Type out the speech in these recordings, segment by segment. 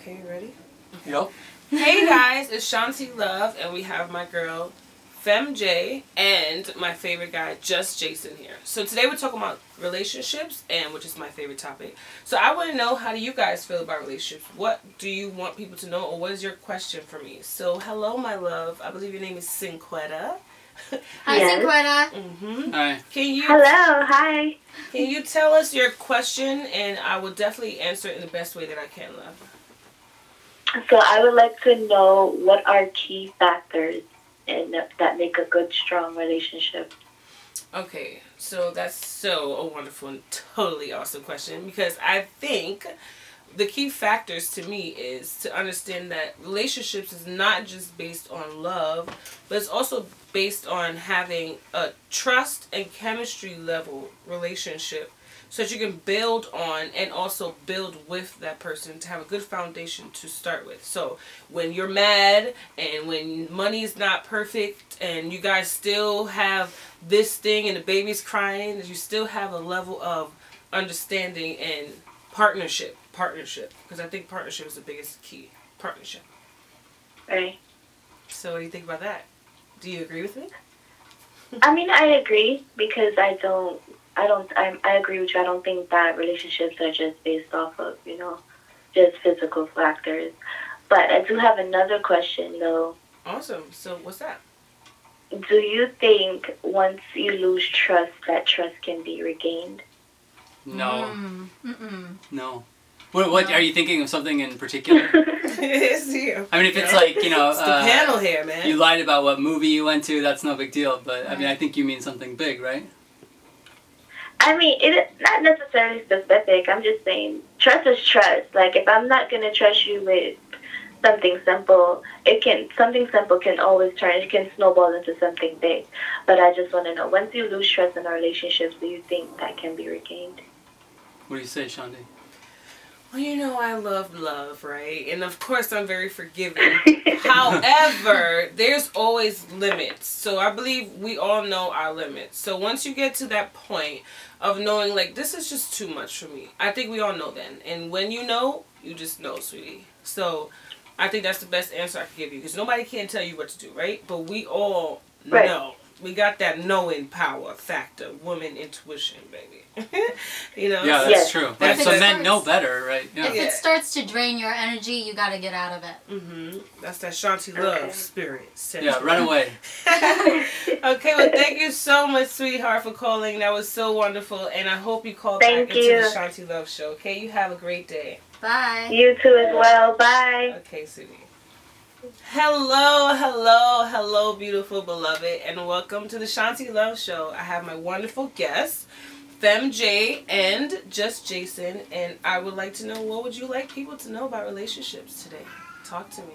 Okay, you ready? Yep. Hey guys, it's ShontyLuv, and we have my girl Fem J and my favorite guy, Just Jason here. So today we're talking about relationships, and which is my favorite topic. So I want to know how do you guys feel about relationships? What do you want people to know, or what is your question for me? So hello, my love. I believe your name is Cinquetta. Hi, Yes. Cinquetta. Mm-hmm. Hi. Can you Hello, hi. can you tell us your question, and I will definitely answer it in the best way that I can, love. So I would like to know what are key factors in that make a good, strong relationship. Okay, so that's so a wonderful and totally awesome question because I think the key factors to me is to understand that relationships is not just based on love, but it's also based on having a trust and chemistry level relationship so that you can build on and also build with that person to have a good foundation to start with. So when you're mad and when money is not perfect and you guys still have this thing and the baby's crying, you still have a level of understanding and partnership. Partnership. Because I think partnership is the biggest key. Partnership. Right. So what do you think about that? Do you agree with me? I mean, I agree because I don't, I don't, I, I agree with you. I don't think that relationships are just based off of, you know, just physical factors. But I do have another question though. Awesome. So what's that? Do you think once you lose trust, that trust can be regained? No. Mm, mm-mm. No. What, what No. are you thinking of something in particular? it's you. I mean, if it's like you know, It's the uh, panel here, man. you lied about what movie you went to, that's no big deal. But I mean, I think you mean something big, right? I mean, it is not necessarily specific. I'm just saying trust is trust. Like if I'm not gonna trust you with something simple, it can something simple can always turn it can snowball into something big. But I just want to know once you lose trust in a relationship, do you think that can be regained? What do you say, Shonty? Well, you know I love love, right? And of course I'm very forgiving. However, there's always limits. So I believe we all know our limits. So once you get to that point of knowing like this is just too much for me. I think we all know then. And when you know, you just know, sweetie. So I think that's the best answer I can give you because nobody can tell you what to do, right? But we all Right. know. We got that knowing power factor, woman intuition, baby. you know? Yeah, that's Yes. true. Right. That's So it. men know better, right? Yeah. If it starts to drain your energy, you got to get out of it. Mm-hmm. That's that ShontyLuv Okay. spirit. Yeah, run away. okay, well, thank you so much, sweetheart, for calling. That was so wonderful, and I hope you call Thank back into the ShontyLuv Show. Okay, you have a great day. Bye. You too as well. Bye. Okay, sweetie. Hello, hello, hello, beautiful beloved, and welcome to the ShontyLuv Show. I have my wonderful guests, Fem J and Just Jason, and I would like to know what would you like people to know about relationships today? Talk to me.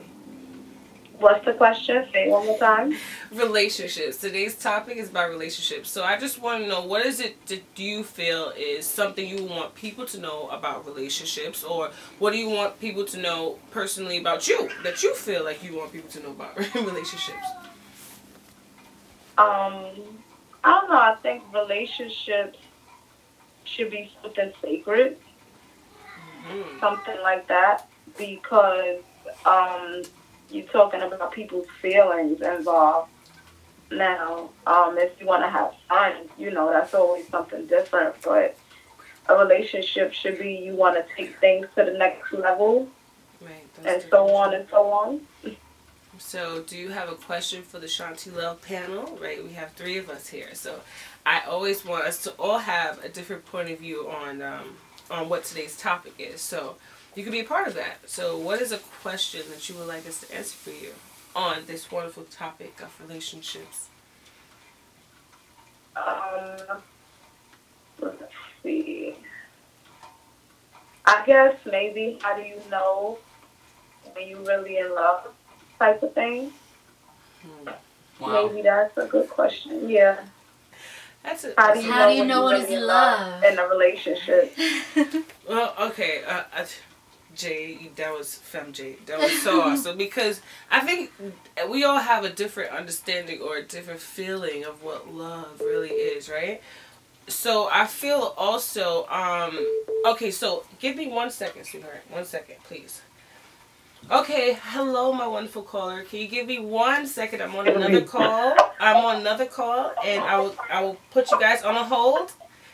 What's the question? Say it one more time. relationships. Today's topic is about relationships. So I just want to know what is it that you feel is something you want people to know about relationships, or what do you want people to know personally about you that you feel like you want people to know about relationships? Um, I don't know. I think relationships should be something sacred, Mhm. something like that, because um, you're talking about people's feelings involved. Now, um, if you want to have fun, you know, that's always something different. But a relationship should be you want to take things to the next level, Right. and so different. on and so on. So, do you have a question for the ShontyLuv panel? Right, we have three of us here. So, I always want us to all have a different point of view on um, on what today's topic is. So, you can be a part of that. So, what is a question that you would like us to answer for you on this wonderful topic of relationships? Um, let's see. I guess maybe how do you know when you really in love type of thing? Hmm. Wow. Maybe that's a good question. Yeah. That's a, How do you How know do you when know you're what really is in love? in a relationship? Well, okay, uh, uh, Jay, that was Fem Jay. That was so awesome because I think we all have a different understanding or a different feeling of what love really is, right? So I feel also, um, okay, so give me one second, sweetheart. One second, please. Okay, hello, my wonderful caller. Can you give me one second? I'm on another call. I'm on another call, and I will I will put you guys on a hold,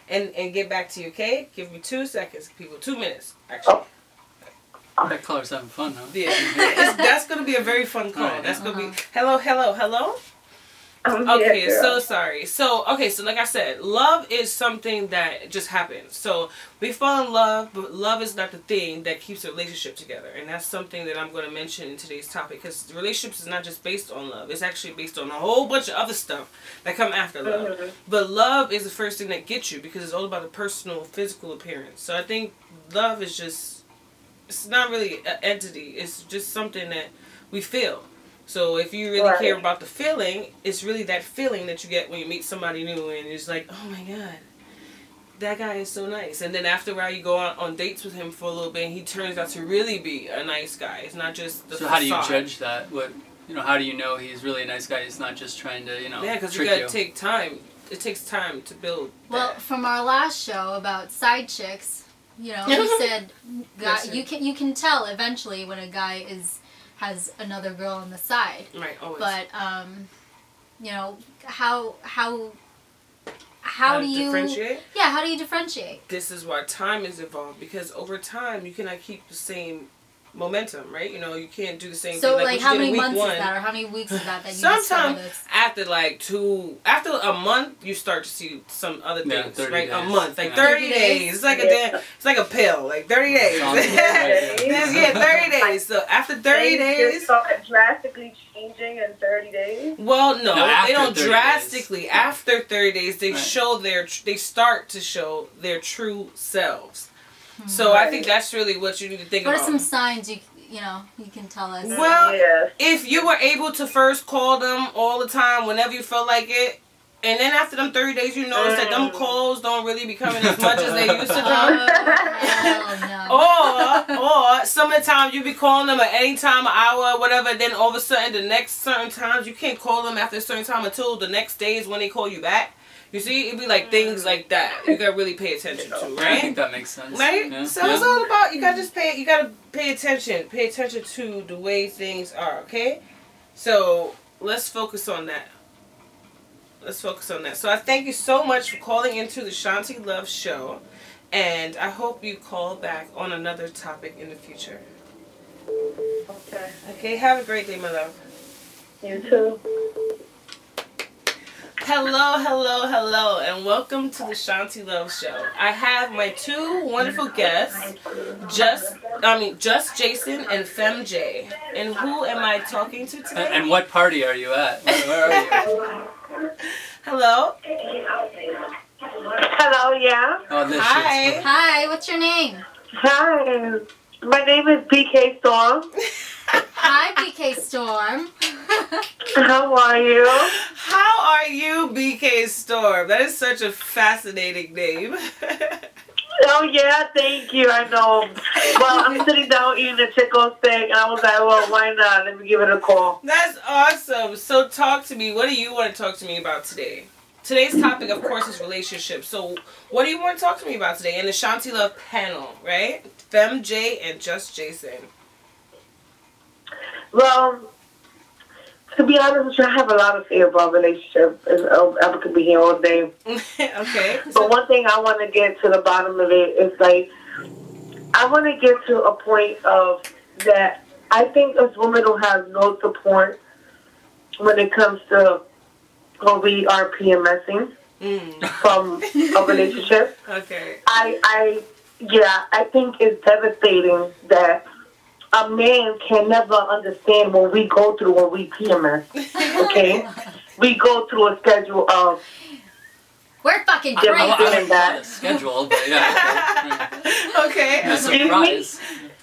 and and get back to you. Okay? Give me two seconds, people. Two minutes, actually. That color's having fun, huh? Yeah, it's, that's gonna be a very fun call. Alright. That's gonna be hello, hello, hello. I'm Okay, here, so sorry. So okay, so like I said, love is something that just happens. So we fall in love, but love is not the thing that keeps a relationship together, and that's something that I'm going to mention in today's topic because relationships is not just based on love; it's actually based on a whole bunch of other stuff that come after love. Mhm. But love is the first thing that gets you because it's all about the personal, physical appearance. So I think love is just it's not really an entity. It's just something that we feel. So if you really Right. care about the feeling, it's really that feeling that you get when you meet somebody new and it's like, oh my god, that guy is so nice. And then after a while, you go on, on dates with him for a little bit, and he turns out to really be a nice guy. It's not just the So how do you judge that? What you know? How do you know he's really a nice guy? He's not just trying to you know Yeah, because you gotta you. take time. It takes time to build. Well, that. from our last show about side chicks, you know, you said guy, you can you can tell eventually when a guy is has another girl on the side. right, always. But um, you know, how how how do you differentiate? Yeah, how do you differentiate? this is why time is involved because over time you cannot keep the same momentum, right? You know, you can't do the same So thing. like, what how many week months one. is that or how many weeks is that that you Sometimes discover after like two, after a month, you start to see some other things, 30 right? A month, like Yeah. thirty 30 days. days. It's like a Yeah. damn, it's like a pill, like thirty days. Sounds good, yeah, thirty days. So after thirty Things days, just start drastically changing in 30 days. Well, no, No, they don't 30 drastically. After thirty days, they Right. show their they start to show their true selves. So I think that's really what you need to think about. What are some signs you you know you can tell us? Well, yes. if you were able to first call them all the time whenever you felt like it, and then after them thirty days, you notice that them Mm. calls don't really be coming as much as they used to come. Oh, no. Or, or some of the time you be calling them at any time, an hour, whatever. Then all of a sudden, the next certain times you can't call them after a certain time until the next day is when they call you back. You see, it'd be like things mm. like that. You gotta really pay attention to, right? I think that makes sense. Right. Yeah. So yeah. it's all about you gotta mm. just pay. You gotta pay attention. Pay attention to the way things are. Okay. So let's focus on that. Let's focus on that. So I thank you so much for calling into the ShontyLuv Show, and I hope you call back on another topic in the future. Okay. Okay. Have a great day, my love. You too. Hello, hello, hello, and welcome to the ShontyLuv Show. I have my two wonderful guests, just I mean just Jason and Fem J. And who am I talking to today? And, and what party are you at? Where, where are you? Hello. Hello, yeah. Oh, this Hi. shit's Hi, what's your name? Hi. My name is BK Storm. Hi, PK Storm. How are you? How are you, BK Storm? That is such a fascinating name. Oh yeah, thank you. I know. Well, I'm sitting down eating a chicken steak, and I was like, well, why not? Let me give it a call. That's awesome. So talk to me. What do you want to talk to me about today? Today's topic, of course, is relationships. So what do you want to talk to me about today in the ShontyLuv panel, right? Fem J and Just Jason. Well, to be honest with you, I have a lot to say about relationships. and, I could be here all day. okay. But one thing I want to get to the bottom of it is like, I want to get to a point of that I think us women don't have no support when it comes to when we are PMSing Mm, from a relationship. okay. I, I, yeah, I think it's devastating that a man can never understand what we go through when we PMS. Okay, we go through a schedule of We're fucking Yeah, I, I, I crazy. wouldn't call a schedule, but yeah. okay. okay. A Excuse me? surprise.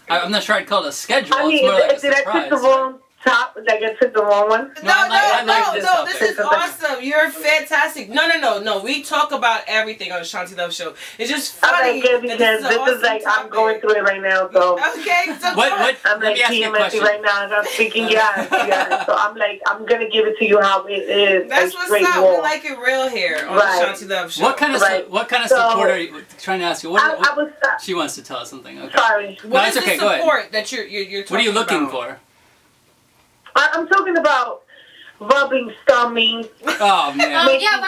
I, I'm not sure I'd call it a schedule. I it's mean, more like a did I pick surprise. the wrong top like I took the wrong one. No, No, no, like- no, this no. This is awesome. You're fantastic. No, no, no, no. We talk about everything on the ShontyLuv Show. It's just funny. Okay, good that because is, this an is like awesome I'm going through it right now, so. Okay, so What what? I'm let like me ask you a question. right now as I'm speaking. Yes, yes. So I'm like, I'm gonna give it to you how it is. That's like, what's straight up. raw. We like it real here on Right. the ShontyLuv Show. What kind of Right. su- what kind of So- support are you trying to ask you? What, I, what- I was uh, she wants to tell us something. Okay. sorry. What No, is okay, the go ahead. support that you're you're, you're What are you looking for? I, I'm talking about rubbing, stumming. Oh man. Oh yeah,